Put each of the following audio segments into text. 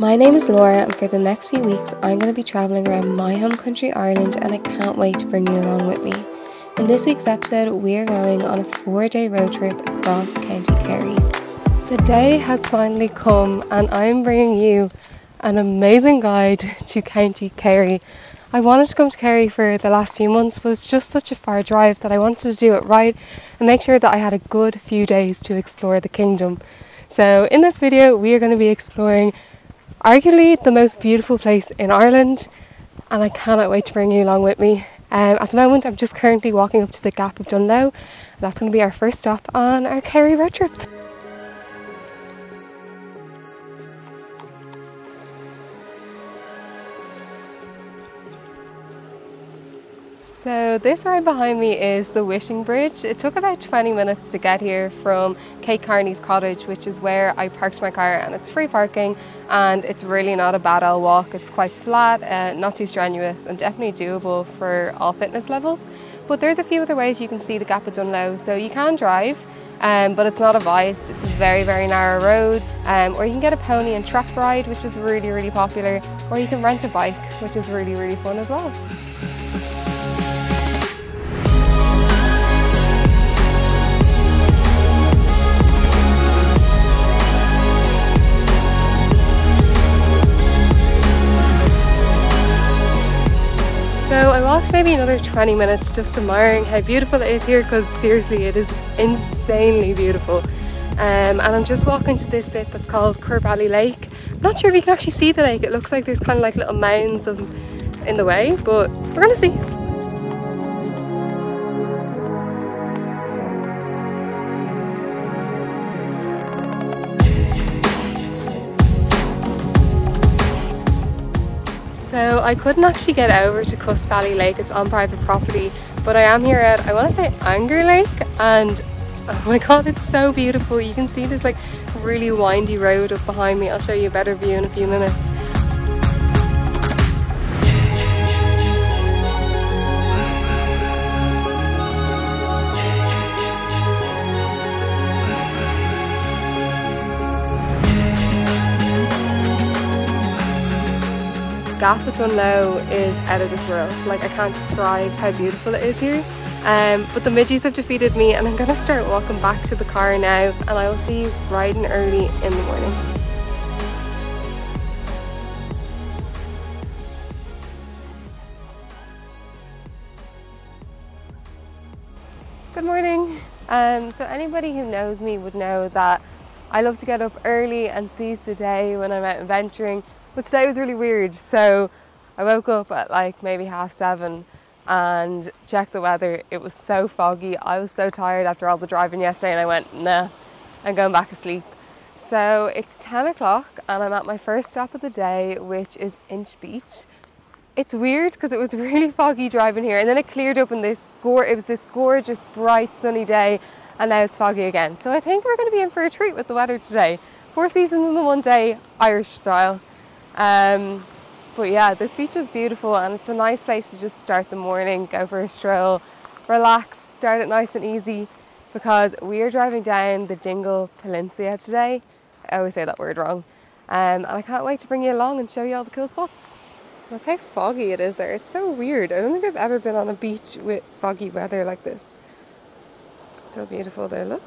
My name is Laura, and for the next few weeks, I'm going to be travelling around my home country, Ireland, and I can't wait to bring you along with me. In this week's episode, we are going on a four day road trip across County Kerry. The day has finally come, and I'm bringing you an amazing guide to County Kerry. I wanted to come to Kerry for the last few months, but it's just such a far drive that I wanted to do it right and make sure that I had a good few days to explore the kingdom. So, in this video, we are going to be exploring arguably the most beautiful place in Ireland, and I cannot wait to bring you along with me. Um, at the moment, I'm just currently walking up to the Gap of Dunloe. That's going to be our first stop on our Kerry road trip. So this right behind me is the Wishing Bridge. It took about 20 minutes to get here from Kate Kearney's cottage, which is where I parked my car and it's free parking and it's really not a bad old walk. It's quite flat, uh, not too strenuous and definitely doable for all fitness levels. But there's a few other ways you can see the Gap of Dunloe. So you can drive, um, but it's not advised. It's a very, very narrow road. Um, or you can get a pony and trap ride, which is really, really popular. Or you can rent a bike, which is really, really fun as well. Maybe another 20 minutes just admiring how beautiful it is here because seriously it is insanely beautiful. Um, and I'm just walking to this bit that's called Cushvalley Lake. I'm not sure if you can actually see the lake. It looks like there's kind of like little mounds of, in the way, but we're gonna see. I couldn't actually get over to Cushvalley Lake, it's on private property, but I am here at, I want to say Auger Lake, and oh my god, it's so beautiful. You can see this like really windy road up behind me. I'll show you a better view in a few minutes. Gap of Dunloe is out of this world. Like I can't describe how beautiful it is here. Um, but the midges have defeated me and I'm to start walking back to the car now and I will see you bright and early in the morning. Good morning. Um, so anybody who knows me would know that I love to get up early and seize the day when I'm out adventuring but today was really weird. So I woke up at like maybe half seven and checked the weather. It was so foggy. I was so tired after all the driving yesterday and I went, nah, I'm going back asleep. So it's 10 o'clock and I'm at my first stop of the day, which is Inch Beach. It's weird because it was really foggy driving here and then it cleared up in this, it was this gorgeous, bright, sunny day and now it's foggy again. So I think we're going to be in for a treat with the weather today. Four seasons in the one day, Irish style. Um, but yeah, this beach is beautiful and it's a nice place to just start the morning, go for a stroll, relax, start it nice and easy because we are driving down the Dingle Peninsula today. I always say that word wrong. Um, and I can't wait to bring you along and show you all the cool spots. Look how foggy it is there. It's so weird. I don't think I've ever been on a beach with foggy weather like this. It's still beautiful there, look.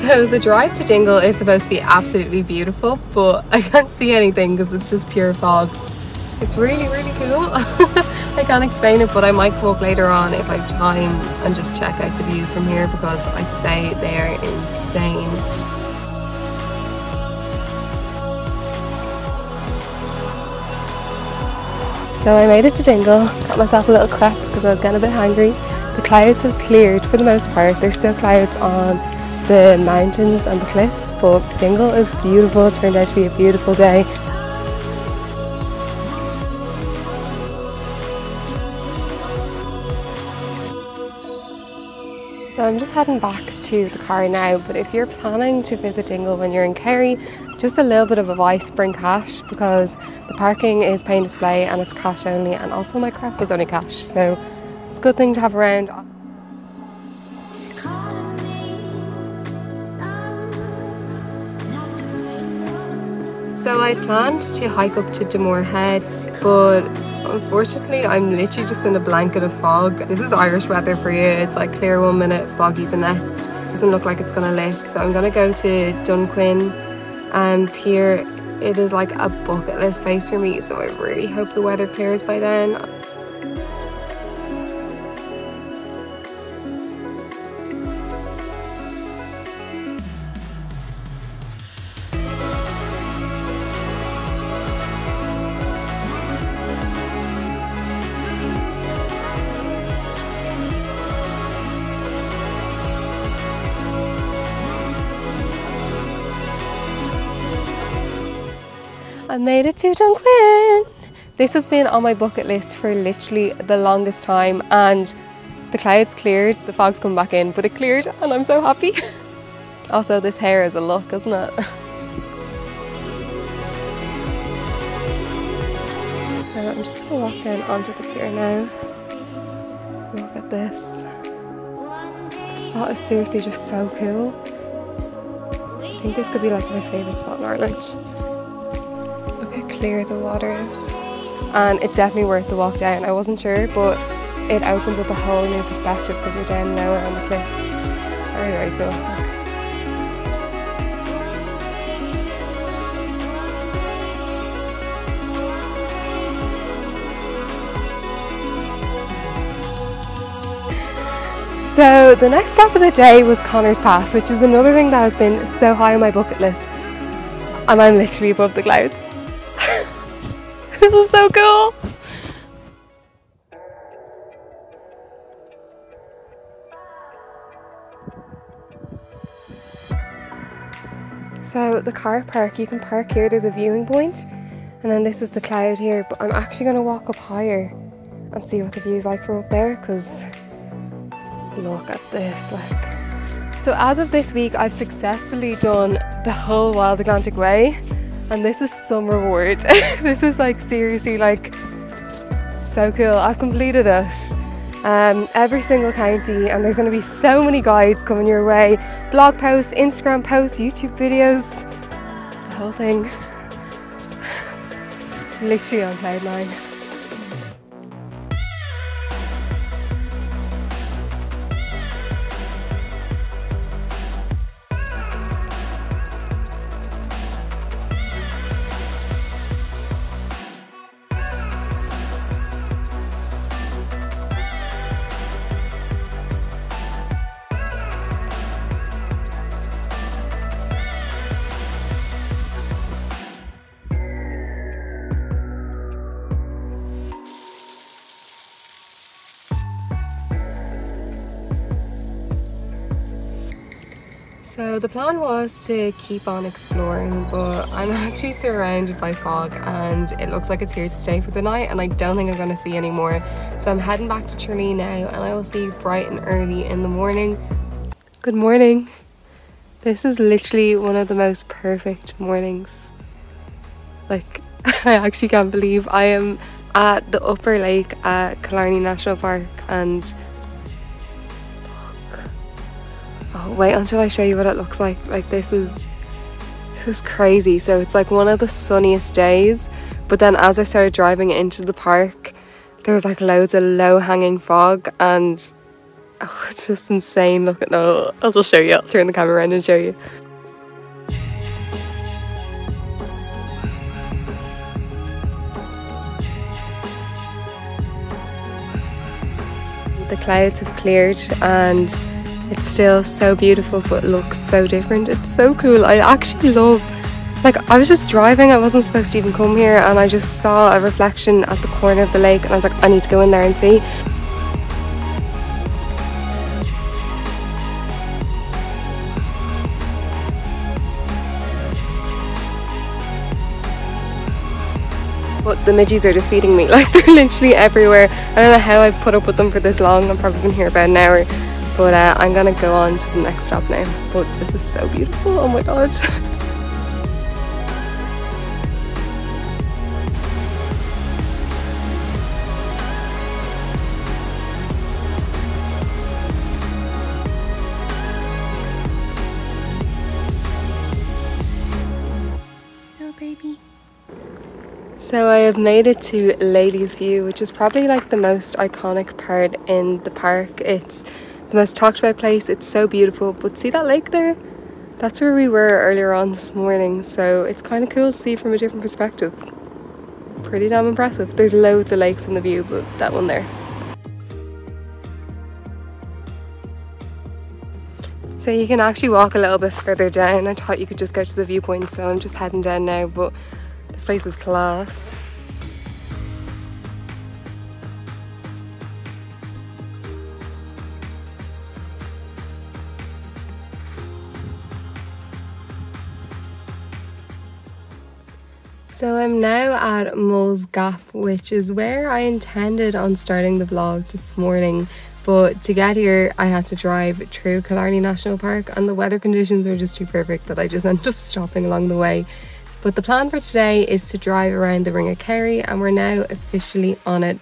So the drive to Dingle is supposed to be absolutely beautiful, but I can't see anything because it's just pure fog. It's really, really cool. I can't explain it, but I might up later on if I have time and just check out the views from here because I'd say they're insane. So I made it to Dingle, got myself a little crepe because I was getting a bit hungry. The clouds have cleared for the most part. There's still clouds on the mountains and the cliffs, but Dingle is beautiful. It turned out to be a beautiful day. So I'm just heading back to the car now, but if you're planning to visit Dingle when you're in Kerry, just a little bit of advice bring cash because the parking is pay display and it's cash only, and also my crap was only cash, so it's a good thing to have around. So I planned to hike up to Dunmore Head, but unfortunately I'm literally just in a blanket of fog. This is Irish weather for you. It's like clear one minute, foggy the next. Doesn't look like it's gonna lift. So I'm gonna go to Dunquin um, Pier. It is like a bucket list place for me, so I really hope the weather clears by then. I made it to Dunquin. This has been on my bucket list for literally the longest time and the clouds cleared, the fog's come back in, but it cleared and I'm so happy. also, this hair is a look, isn't it? so I'm just gonna walk down onto the pier now. Look at this. The spot is seriously just so cool. I think this could be like my favourite spot in Ireland clear the water is. And it's definitely worth the walk down. I wasn't sure, but it opens up a whole new perspective because you're down lower on the cliffs. Very, very cool. So the next stop of the day was Connors Pass, which is another thing that has been so high on my bucket list. And I'm literally above the clouds. this is so cool. So the car park, you can park here, there's a viewing point, and then this is the cloud here, but I'm actually going to walk up higher and see what the view's like from up there, because look at this, like. So as of this week, I've successfully done the whole Wild Atlantic Way, and this is some reward. this is like seriously like so cool. I've completed it. Um, every single county and there's going to be so many guides coming your way blog posts instagram posts youtube videos the whole thing literally on cloud nine So the plan was to keep on exploring, but I'm actually surrounded by fog and it looks like it's here to stay for the night and I don't think I'm going to see any more. So I'm heading back to Tralee now and I will see you bright and early in the morning. Good morning. This is literally one of the most perfect mornings. Like, I actually can't believe I am at the upper lake at Killarney National Park and Wait until I show you what it looks like. Like this is this is crazy. So it's like one of the sunniest days, but then as I started driving into the park, there was like loads of low hanging fog and oh, it's just insane. Look at no, I'll just show you. I'll turn the camera around and show you. The clouds have cleared and it's still so beautiful but looks so different. It's so cool. I actually love like I was just driving, I wasn't supposed to even come here and I just saw a reflection at the corner of the lake and I was like I need to go in there and see. but the midges are defeating me like they're literally everywhere I don't know how I've put up with them for this long I've probably been here about an hour But uh, I'm gonna go on to the next stop now. But this is so beautiful, oh my god. So I have made it to Ladies View, which is probably like the most iconic part in the park. It's most talked about place. It's so beautiful. But see that lake there? That's where we were earlier on this morning. So it's kind of cool to see from a different perspective. Pretty damn impressive. There's loads of lakes in the view, but that one there. So you can actually walk a little bit further down. I thought you could just go to the viewpoint, so I'm just heading down now. But this place is class. So I'm now at Moll's Gap, which is where I intended on starting the vlog this morning. But to get here, I had to drive through Killarney National Park and the weather conditions were just too perfect that I just ended up stopping along the way. But the plan for today is to drive around the Ring of Kerry and we're now officially on it.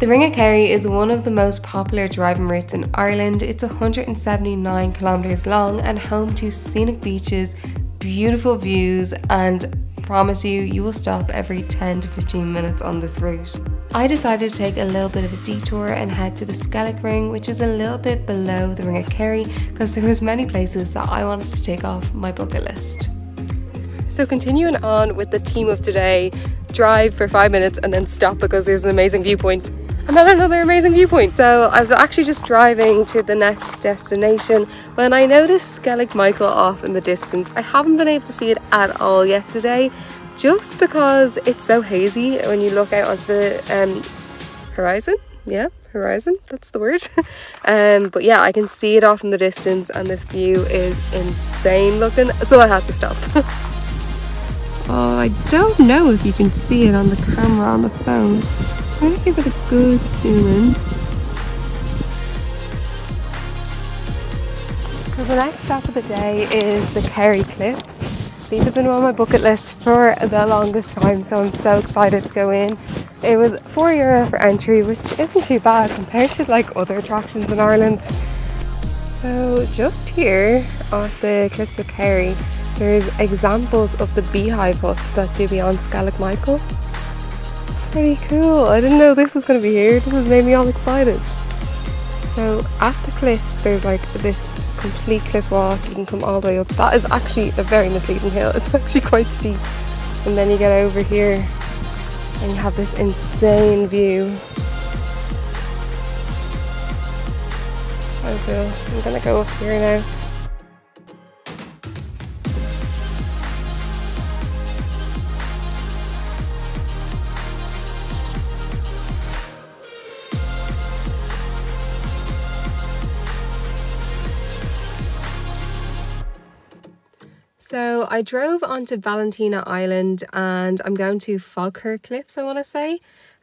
The Ring of Kerry is one of the most popular driving routes in Ireland. It's 179 kilometres long and home to scenic beaches, beautiful views and promise you, you will stop every 10 to 15 minutes on this route. I decided to take a little bit of a detour and head to the Skellig Ring, which is a little bit below the Ring of Kerry because there was many places that I wanted to take off my bucket list. So continuing on with the theme of today, drive for five minutes and then stop because there's an amazing viewpoint. Then another amazing viewpoint. So I was actually just driving to the next destination when I noticed Skellig Michael off in the distance. I haven't been able to see it at all yet today, just because it's so hazy when you look out onto the um, horizon. Yeah, horizon, that's the word. um, but yeah, I can see it off in the distance and this view is insane looking. So I had to stop. Oh, I don't know if you can see it on the camera on the phone. I'm gonna give it a good zoom in. So the next stop of the day is the Kerry Cliffs. These have been on my bucket list for the longest time, so I'm so excited to go in. It was four euro for entry, which isn't too bad compared to like other attractions in Ireland. So just here at the Cliffs of Kerry, there's examples of the beehive huts that do be on Skellig Michael. Pretty cool. I didn't know this was going to be here. This has made me all excited. So at the cliffs, there's like this complete cliff walk. You can come all the way up. That is actually a very misleading hill. It's actually quite steep. And then you get over here and you have this insane view. So cool. I'm gonna go up here now. So I drove onto Valentia Island and I'm going to Fogher Cliffs, I want to say.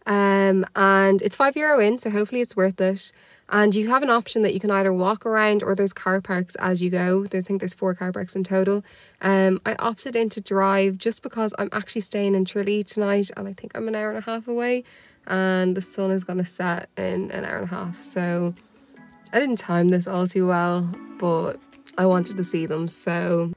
Um, and it's five euro in, so hopefully it's worth it. And you have an option that you can either walk around or there's car parks as you go. I think there's four car parks in total. Um, I opted in to drive just because I'm actually staying in Tralee tonight and I think I'm an hour and a half away and the sun is going to set in an hour and a half. So I didn't time this all too well, but I wanted to see them. So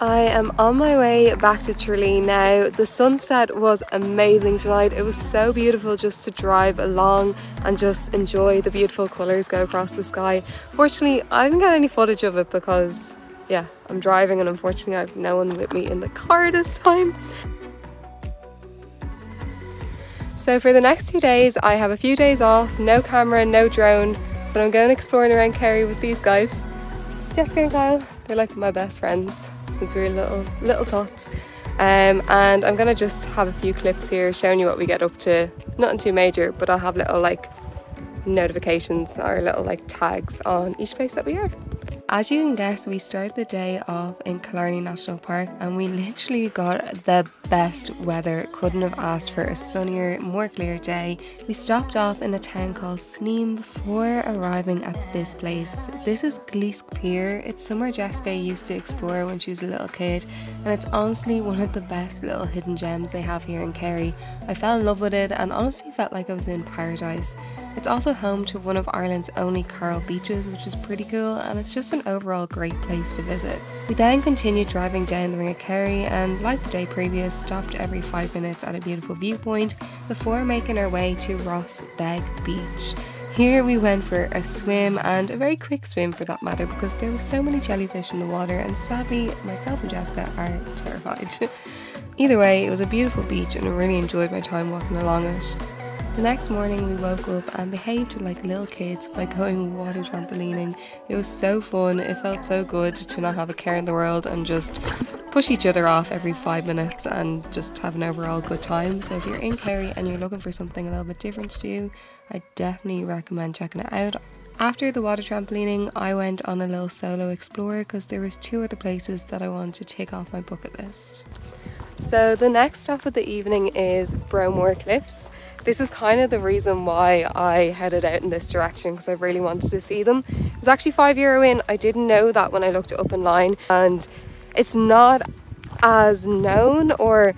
I am on my way back to Tralee now. The sunset was amazing tonight. It was so beautiful just to drive along and just enjoy the beautiful colours go across the sky. Fortunately, I didn't get any footage of it because, yeah, I'm driving and unfortunately I have no one with me in the car this time. So for the next two days, I have a few days off, no camera, no drone, but I'm going exploring around Kerry with these guys. Jessica and Kyle, they're like my best friends since we were little little tots. Um, and I'm gonna just have a few clips here showing you what we get up to. Nothing too major, but I'll have little like notifications or little like tags on each place that we are. As you can guess, we started the day off in Killarney National Park and we literally got the best weather. Couldn't have asked for a sunnier, more clear day. We stopped off in a town called Sneem before arriving at this place. This is Gleesk Pier. It's somewhere Jessica used to explore when she was a little kid and it's honestly one of the best little hidden gems they have here in Kerry. I fell in love with it and honestly felt like I was in paradise. It's also home to one of Ireland's only coral beaches, which is pretty cool, and it's just an overall great place to visit. We then continued driving down the Ring of Kerry and, like the day previous, stopped every five minutes at a beautiful viewpoint before making our way to Ross Beg Beach. Here we went for a swim and a very quick swim for that matter because there were so many jellyfish in the water and sadly myself and Jessica are terrified. Either way, it was a beautiful beach and I really enjoyed my time walking along it. The next morning we woke up and behaved like little kids by going water trampolining. It was so fun, it felt so good to not have a care in the world and just push each other off every five minutes and just have an overall good time. So if you're in Kerry and you're looking for something a little bit different to do, I definitely recommend checking it out. After the water trampolining, I went on a little solo explore because there was two other places that I wanted to tick off my bucket list. So the next stop of the evening is Bromore Cliffs. This is kind of the reason why I headed out in this direction because I really wanted to see them. It was actually five euro in. I didn't know that when I looked it up online and it's not as known or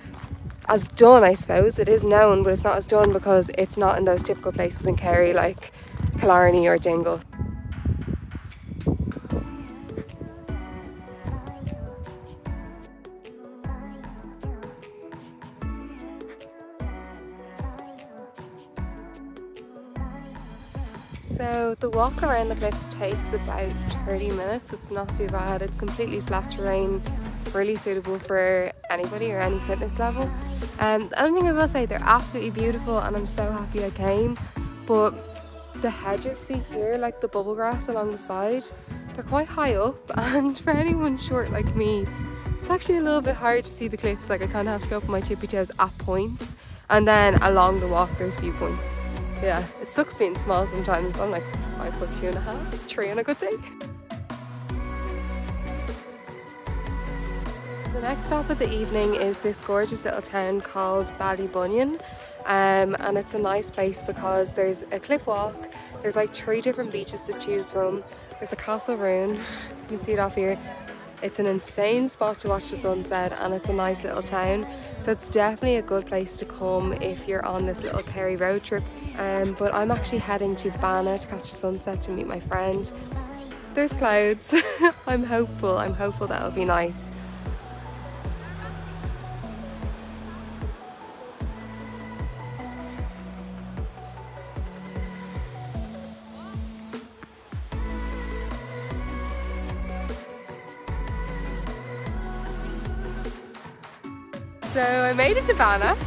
as done I suppose. It is known but it's not as done because it's not in those typical places in Kerry like Killarney or Dingle. So the walk around the cliffs takes about 30 minutes. It's not too bad. It's completely flat terrain, really suitable for anybody or any fitness level. And um, the only thing I will say, they're absolutely beautiful and I'm so happy I came. But the hedges see here, like the bubble grass along the side, they're quite high up and for anyone short like me, it's actually a little bit hard to see the cliffs. Like I kind of have to go up my tippy toes at points and then along the walk there's viewpoints yeah, it sucks being small sometimes. I'm like five foot two and a half, three on a good day. The next stop of the evening is this gorgeous little town called Ballybunion. Um, and it's a nice place because there's a cliff walk, there's like three different beaches to choose from. There's a castle ruin, you can see it off here. It's an insane spot to watch the sunset and it's a nice little town. So it's definitely a good place to come if you're on this little Kerry road trip. Um, but I'm actually heading to Banna to catch the sunset to meet my friend. There's clouds. I'm hopeful. I'm hopeful that'll be nice. So I made it to Banna.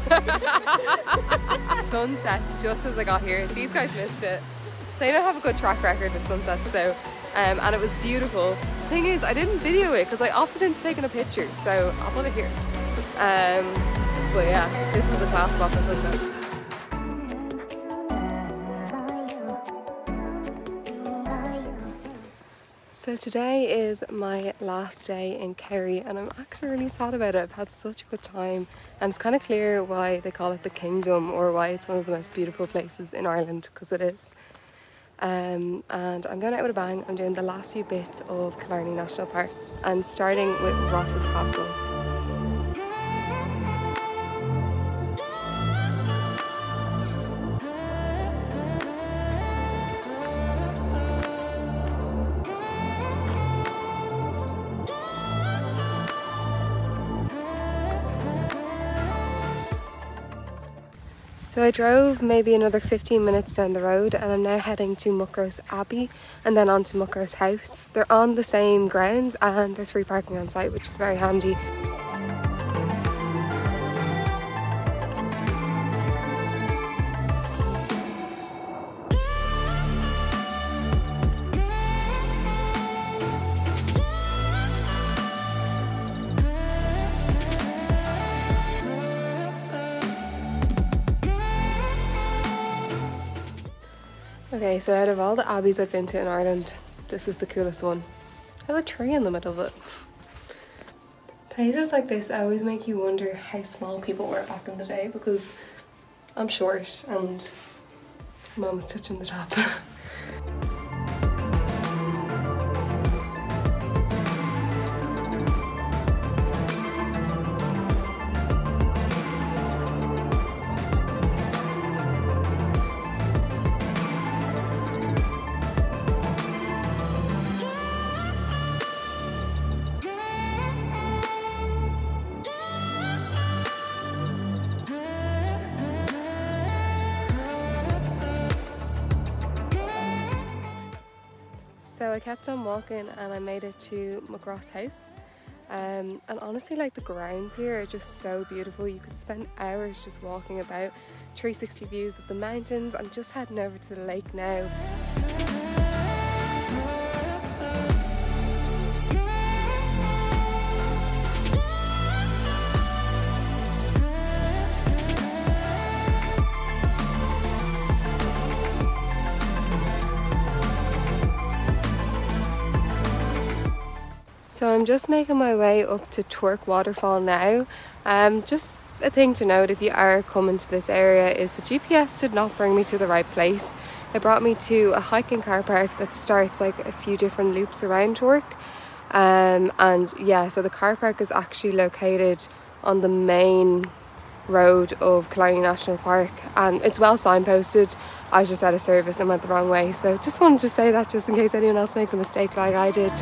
Sunset just as I got here. These guys missed it. They don't have a good track record with sunsets, so um, and it was beautiful. Thing is, I didn't video it because I opted into taking a picture, so I'll put it here. Um, but yeah, this is the class spot for sunset. So today is my last day in Kerry and I'm actually really sad about it. I've had such a good time and it's kind of clear why they call it the kingdom or why it's one of the most beautiful places in Ireland because it is. Um, and I'm going out with a bang. I'm doing the last few bits of Killarney National Park and starting with Ross's Castle. So I drove maybe another 15 minutes down the road and I'm now heading to Muckross Abbey and then on to Muckross House. They're on the same grounds and there's free parking on site which is very handy. Okay, so out of all the abbeys I've been to in Ireland, this is the coolest one. I have a tree in the middle of it. Places like this always make you wonder how small people were back in the day because I'm short and mom was touching the top. I kept on walking and I made it to Muckross House. Um, and honestly, like the grounds here are just so beautiful. You could spend hours just walking about, 360 views of the mountains. I'm just heading over to the lake now. I'm just making my way up to Torc Waterfall now. Um, just a thing to note if you are coming to this area is the GPS did not bring me to the right place. It brought me to a hiking car park that starts like a few different loops around Torc. Um, and yeah, so the car park is actually located on the main road of Killarney National Park and it's well signposted. I was just out of service and went the wrong way. So just wanted to say that just in case anyone else makes a mistake like I did.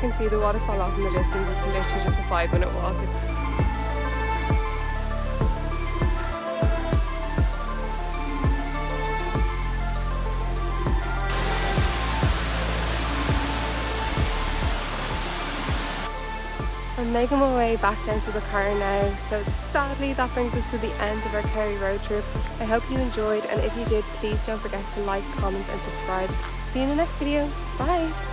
Can see the waterfall off in the distance. It's literally just a five minute walk. It's I'm making my way back down to the car now so sadly that brings us to the end of our Kerry road trip. I hope you enjoyed and if you did please don't forget to like, comment and subscribe. See you in the next video. Bye!